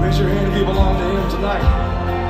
Raise your hand if you belong to Him tonight.